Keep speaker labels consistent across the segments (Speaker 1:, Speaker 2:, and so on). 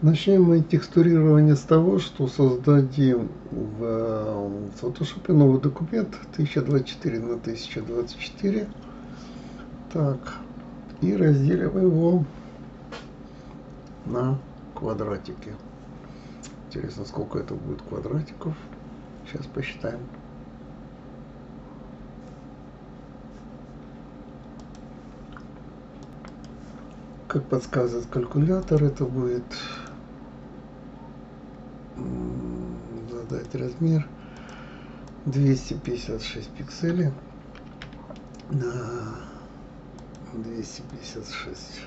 Speaker 1: Начнем мы текстурирование с того, что создадим в Photoshop новый документ 1024 на 1024. Так, и разделим его на квадратики. Интересно, сколько это будет квадратиков. Сейчас посчитаем. Как подсказывает калькулятор, это будет задать размер 256 пикселей на 256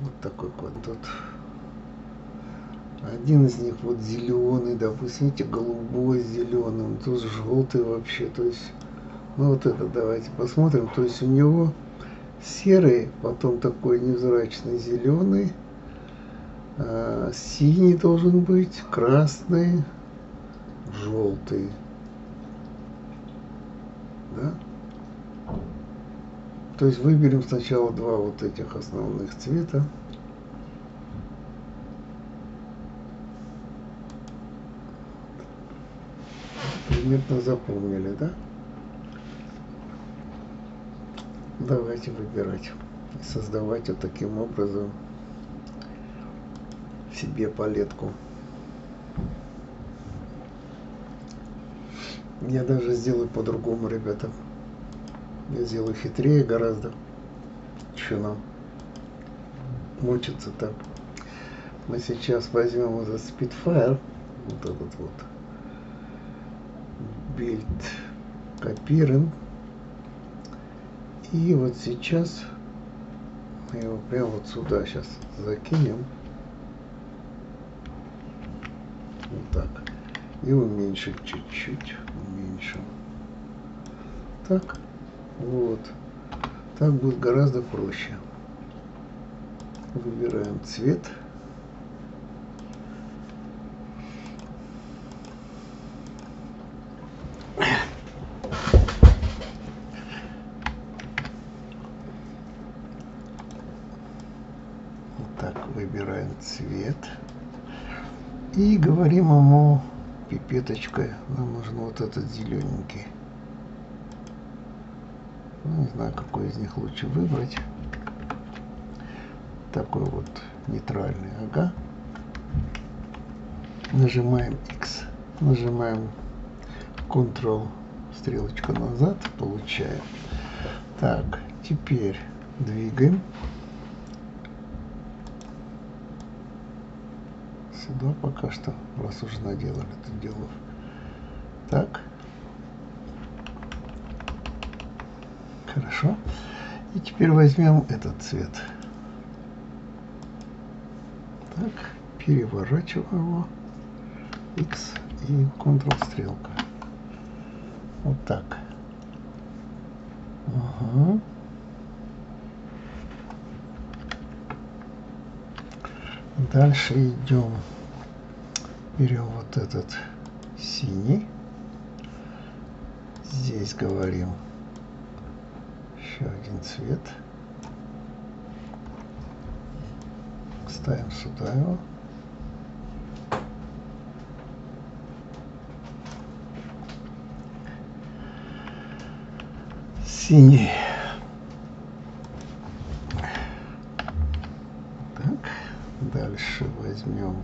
Speaker 1: вот такой код тут один из них вот зеленый допустим видите голубой с зеленым тут желтый вообще то есть ну вот это давайте посмотрим. То есть у него серый потом такой невзрачный зеленый а, синий должен быть, красный, желтый. Да? То есть выберем сначала два вот этих основных цвета. Примерно запомнили, да? Давайте выбирать и создавать вот таким образом себе палетку. Я даже сделаю по-другому, ребята. Я сделаю хитрее гораздо. Что нам мучиться так. Мы сейчас возьмем этот Spitfire, вот этот вот, build копируем. И вот сейчас мы его прямо вот сюда сейчас закинем. Вот так. И уменьшить чуть-чуть. Уменьшим. Так. Вот. Так будет гораздо проще. Выбираем цвет так выбираем цвет. И говорим ему пипеточкой, нам нужен вот этот зелененький. Ну, не знаю, какой из них лучше выбрать. Такой вот нейтральный, ага. Нажимаем X, нажимаем Ctrl, стрелочка назад, получаем. Так, теперь двигаем. Сюда пока что, раз уже наделали это дело. Так. Хорошо. И теперь возьмем этот цвет. Так, переворачиваем его. X и Ctrl стрелка. Вот так. Угу. Дальше идем берем вот этот синий. Здесь говорим еще один цвет. Ставим сюда его. Синий так дальше возьмем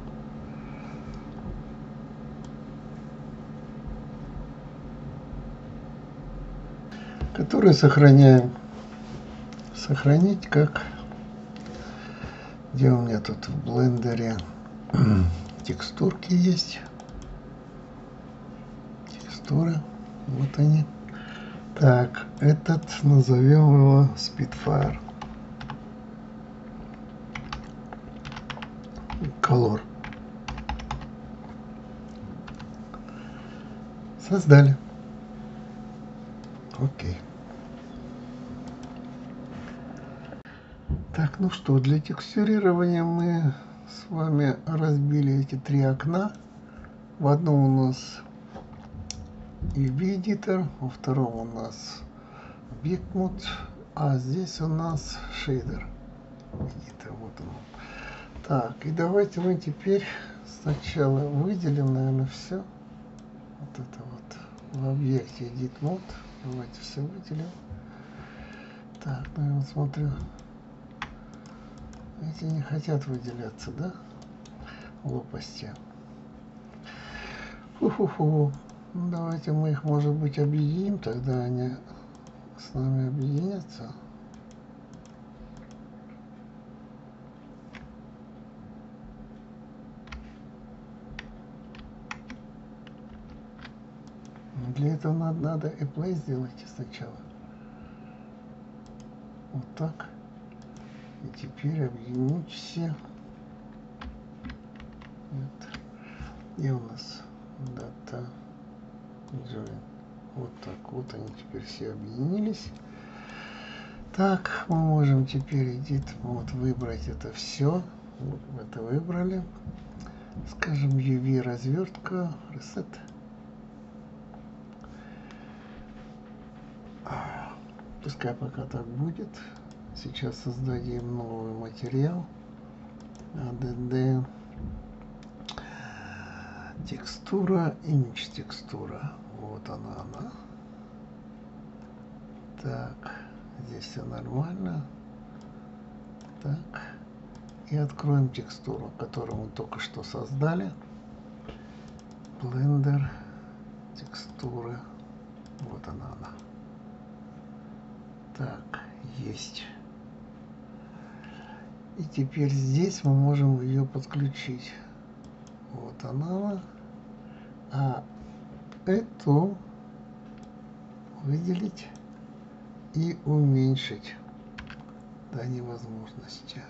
Speaker 1: которые сохраняем. Сохранить как... Где у меня тут в блендере текстурки есть. Текстуры. Вот они. Так, этот назовем его Spitfire. Color. Создали. Окей. Так, ну что, для текстурирования мы с вами разбили эти три окна. В одном у нас Editor, во втором у нас Bigmut, а здесь у нас шейдер. Эдита, вот он. Так, и давайте мы теперь сначала выделим, наверное, все. Вот это вот в объекте Edit Mode. Давайте все выделим. Так, ну я вот смотрю. Эти не хотят выделяться, да? Лопасти. Фу-фу-фу. Ну, давайте мы их, может быть, объединим, тогда они с нами объединятся. Для этого надо, надо apply сделать сначала. Вот так. И теперь объединить все. Вот. И у нас дата join. Вот так. Вот они теперь все объединились. Так, мы можем теперь edit вот выбрать это все. Вот это выбрали. Скажем, UV развертка, reset. Пускай пока так будет. Сейчас создадим новый материал. ADD текстура, image текстура. Вот она, она. Так, здесь все нормально. Так. И откроем текстуру, которую мы только что создали. Blender текстуры. Вот она, она. Так, есть. И теперь здесь мы можем ее подключить. Вот она. А эту выделить и уменьшить до невозможности.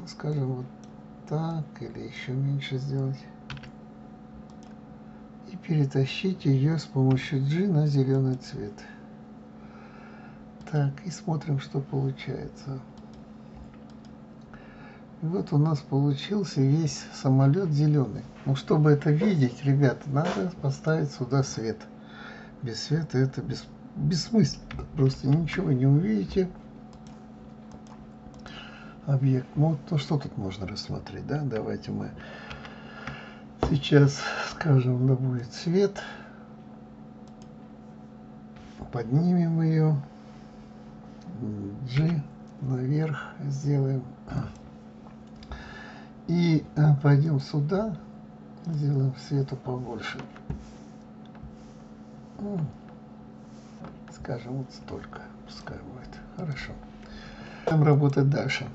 Speaker 1: Ну, скажем, вот так или еще меньше сделать. И перетащить ее с помощью G на зеленый цвет. Так, и смотрим, что получается. И вот у нас получился весь самолет зеленый. Ну, чтобы это видеть, ребята, надо поставить сюда свет. Без света это без, бессмысленно. Просто ничего не увидите. Объект. Ну, то что тут можно рассмотреть, да? Давайте мы сейчас скажем, да будет свет. Поднимем ее. G наверх сделаем. И э, пойдем сюда, сделаем свету побольше. Скажем, вот столько, пускай будет. Хорошо. Начинаем работать дальше.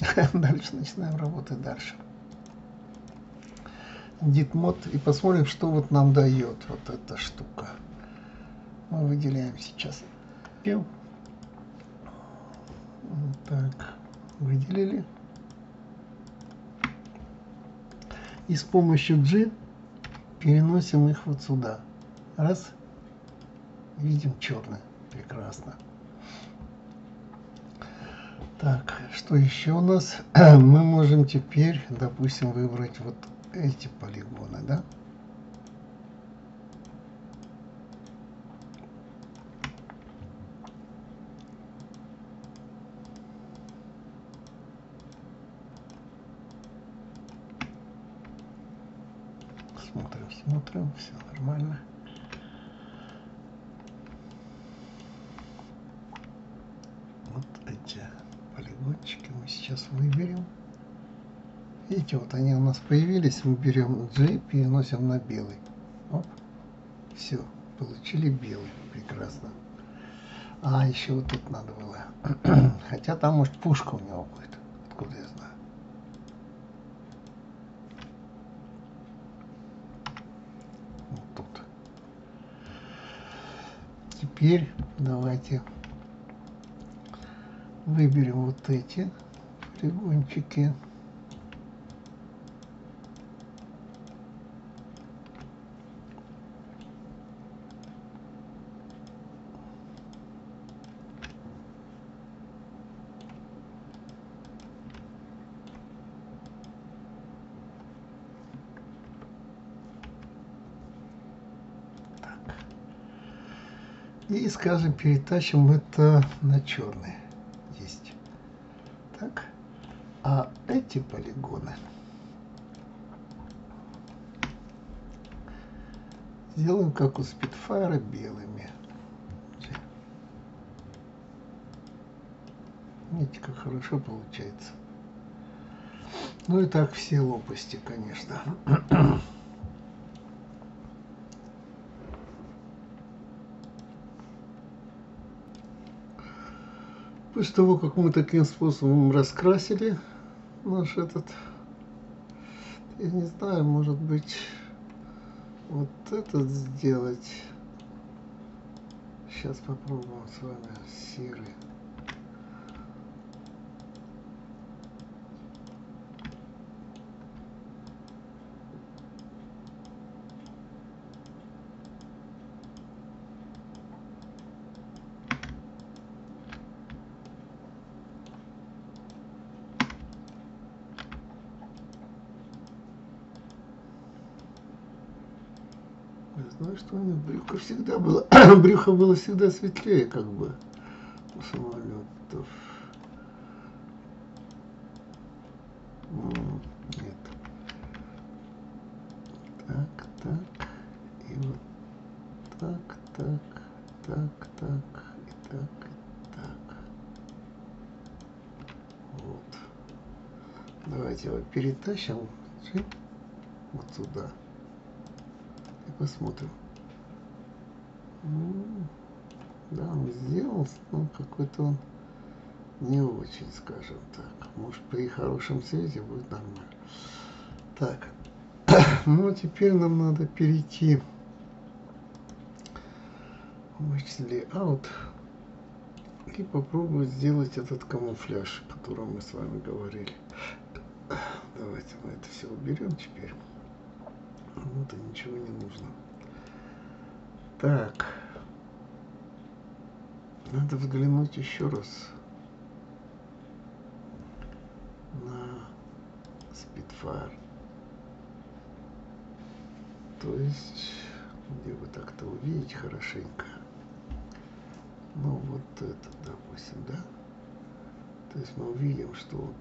Speaker 1: Дальше начинаем работать дальше. Дитмод и посмотрим, что вот нам дает вот эта штука. Мы выделяем сейчас. Так, выделили. И с помощью G переносим их вот сюда. Раз. Видим черный. Прекрасно. Так, что еще у нас? Мы можем теперь, допустим, выбрать вот эти полигоны, да? Смотрим, все нормально. Вот эти полигончики мы сейчас выберем. Видите, вот они у нас появились, мы берем J, переносим на белый. Оп. Все, получили белый, прекрасно. А, еще вот тут надо было. Хотя там, может, пушка у него будет. Откуда я знаю. Вот тут. Теперь давайте выберем вот эти полигончики. И, скажем, перетащим это на черный. есть. Так. А эти полигоны сделаем, как у спидфайра, белыми. Видите, как хорошо получается. Ну и так все лопасти, конечно. После того, как мы таким способом раскрасили наш этот, я не знаю, может быть, вот этот сделать. Сейчас попробуем с вами серый. Знаю, что у них брюхо всегда было, брюхо было всегда светлее, как бы, у самолетов. Нет. Так, так, и вот так, так, так, так, и так, и так. Вот. Давайте его перетащим вот сюда посмотрим. Да, он сделал, но какой-то он не очень, скажем так. Может, при хорошем свете будет нормально. Так, ну теперь нам надо перейти в Layout и попробовать сделать этот камуфляж, о котором мы с вами говорили. Давайте мы это все уберем теперь кому-то ничего не нужно. Так. Надо взглянуть еще раз на Spitfire. То есть, где бы так-то увидеть хорошенько. Ну, вот это, допустим, да? То есть мы увидим, что вот,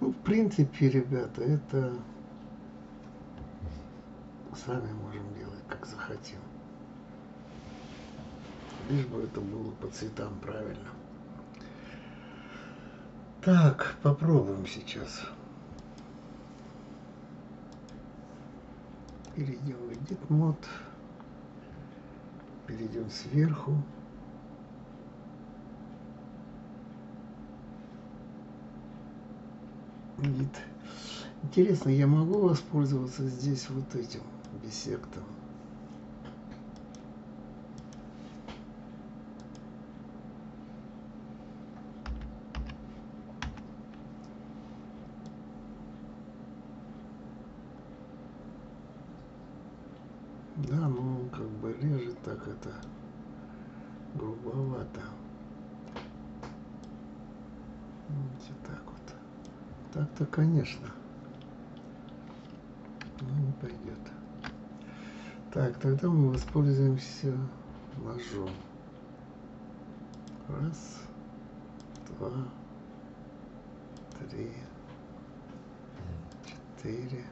Speaker 1: ну, в принципе, ребята, это сами можем делать, как захотим. Лишь бы это было по цветам правильно. Так, попробуем сейчас. Перейдем в Edit Mode. Перейдем сверху. Edit. Интересно, я могу воспользоваться здесь вот этим? Бисектом. Да, ну как бы режет так это грубовато. Вот так вот. Так-то, конечно. Ну, не пойдет. Так, тогда мы воспользуемся ножом. Раз, два, три, четыре,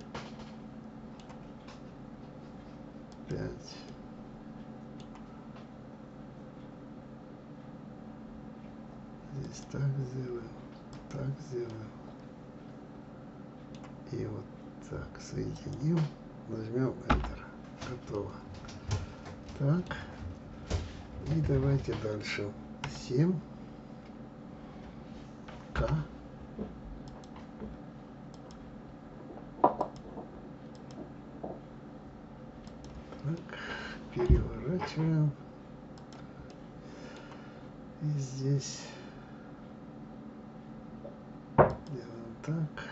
Speaker 1: пять. Здесь так сделаем, так сделаем. И вот так соединим, нажмем Enter готово. Так. И давайте дальше. 7. К. Так. Переворачиваем. И здесь делаем так,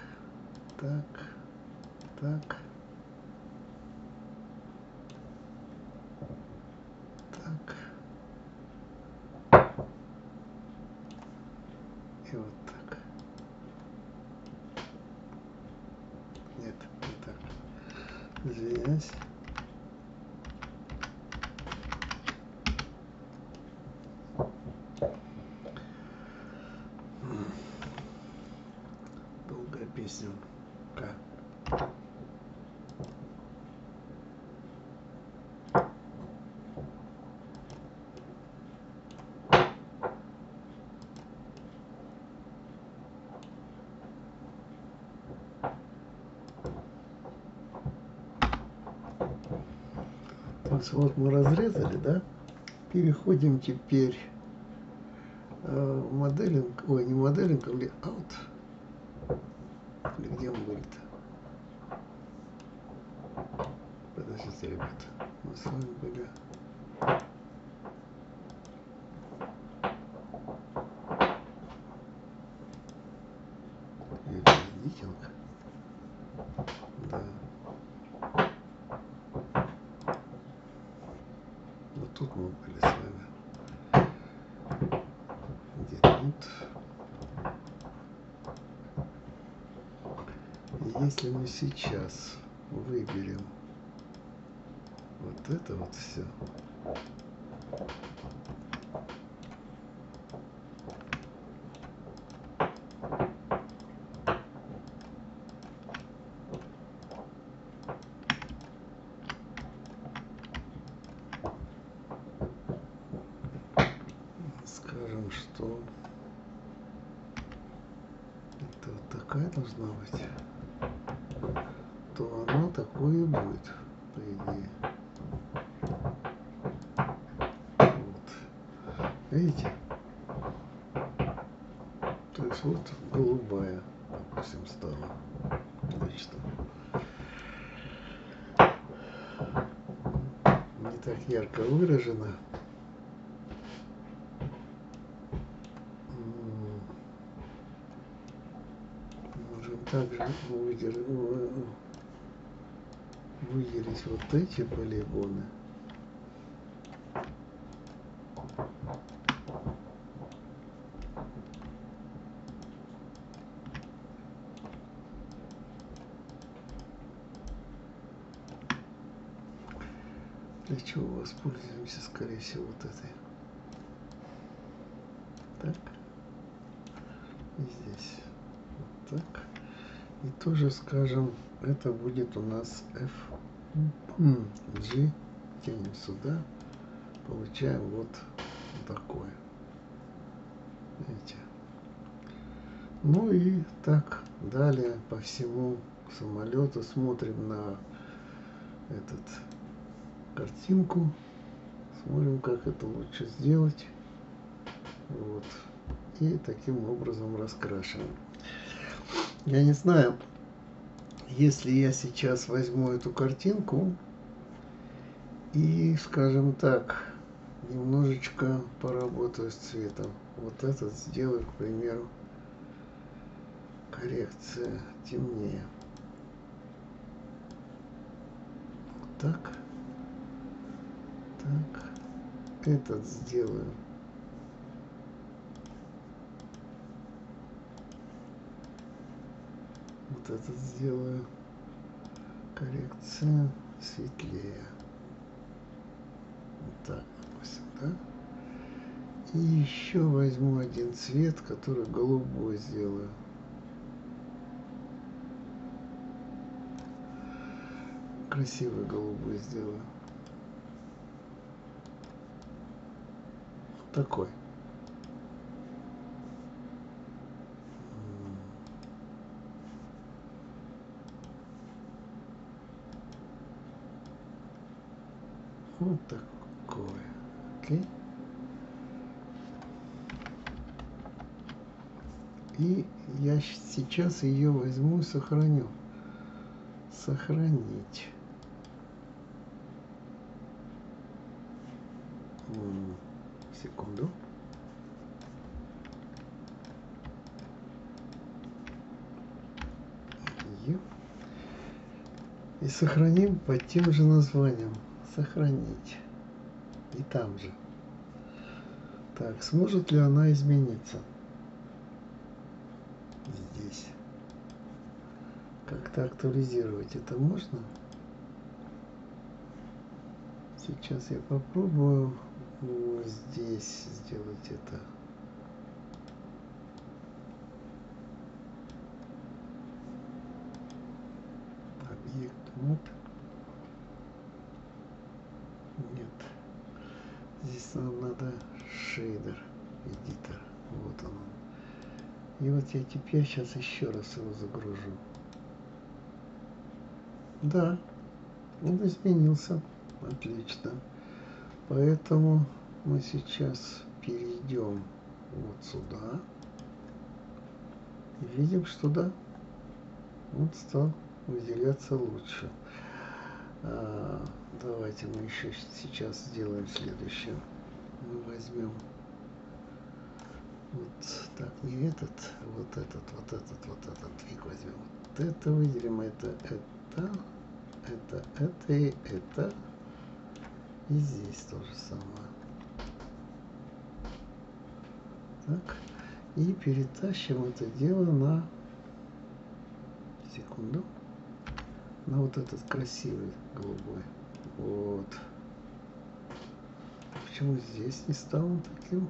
Speaker 1: так, так. И вот так. Нет, не так. Извиняюсь. песню. К. Вот мы разрезали, да? Переходим теперь э, моделинг, ой, не моделинг, а layout. Или где он будет? Подождите, ребята. Мы с вами были. Эдитинг. Да. Вот тут мы с вами. Где тут? Если мы сейчас выберем вот это вот все, скажем, что это вот такая должна быть, то оно такое и будет, по идее. Вот. Видите? То есть вот голубая, допустим, стала. Значит, не так ярко выражена. М, Можем также выделить вот эти полигоны. Для чего воспользуемся, скорее всего, вот этой. Так. И здесь. Вот так. И тоже скажем, это будет у нас F. G. Тянем сюда. Получаем вот такое. Видите? Ну и так далее по всему самолету смотрим на этот картинку, смотрим, как это лучше сделать. Вот. И таким образом раскрашиваем. Я не знаю, если я сейчас возьму эту картинку и, скажем так, немножечко поработаю с цветом. Вот этот сделаю, к примеру, коррекция темнее. Вот так. Так. Этот сделаю. Вот этот сделаю. Коррекция светлее. Вот так, допустим, да? И еще возьму один цвет, который голубой сделаю. Красивый голубой сделаю. Вот такой. Вот такой. Окей. И я сейчас ее возьму и сохраню. Сохранить. Секунду. И сохраним под тем же названием. Сохранить. И там же. Так, сможет ли она измениться? Здесь. Как-то актуализировать это можно? Сейчас я попробую здесь сделать это. Шейдер, эдитор. Вот он. И вот я теперь сейчас еще раз его загружу. Да, он изменился. Отлично. Поэтому мы сейчас перейдем вот сюда. И видим, что да, он стал выделяться лучше. А, давайте мы еще сейчас сделаем следующее. Мы возьмем вот так, не этот, вот этот, вот этот, вот этот твик возьмем. Вот это выделим, это, это, это, это и это. И здесь то же самое. Так. И перетащим это дело на секунду. На вот этот красивый голубой. Вот. Почему здесь не стал он таким?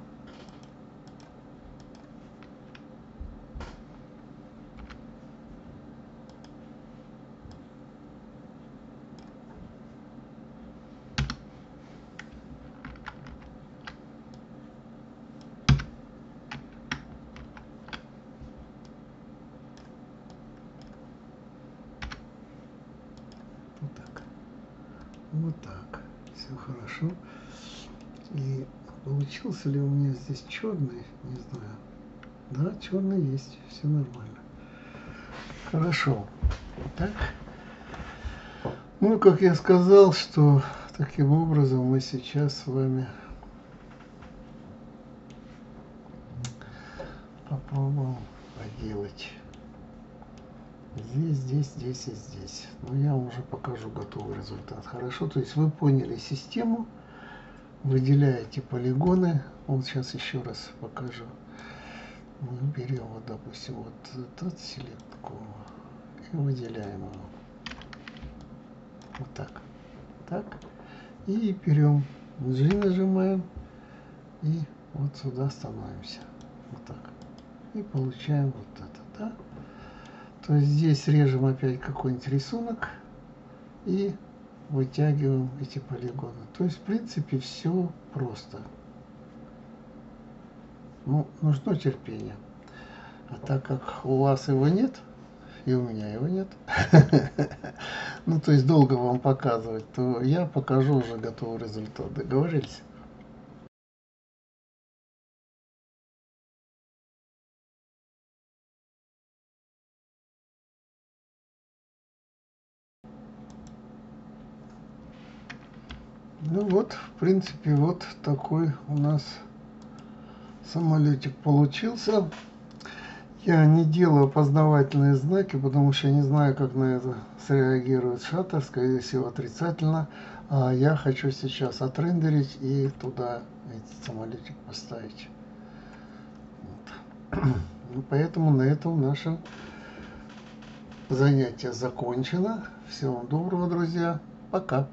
Speaker 1: Вот так. Все хорошо. И получился ли у меня здесь черный, не знаю. Да, черный есть, все нормально. Хорошо. Так. Ну, как я сказал, что таким образом мы сейчас с вами попробуем поделать здесь, здесь, здесь и здесь. Но я вам уже покажу готовый результат. Хорошо, то есть вы поняли систему, выделяете полигоны. Вот сейчас еще раз покажу. Мы берем, вот, допустим, вот этот селектку и выделяем его. Вот так. Так. И берем G нажимаем и вот сюда становимся. Вот так. И получаем вот это, да? То есть здесь режем опять какой-нибудь рисунок и вытягиваем эти полигоны. То есть, в принципе, все просто. Ну, нужно терпение. А так как у вас его нет, и у меня его нет, ну, то есть долго вам показывать, то я покажу уже готовый результат. Договорились? Ну вот, в принципе, вот такой у нас самолетик получился. Я не делаю опознавательные знаки, потому что я не знаю, как на это среагирует шаттер, скорее всего отрицательно. А я хочу сейчас отрендерить и туда этот самолетик поставить. Вот. Ну, поэтому на этом наше занятие закончено. Всего доброго, друзья. Пока.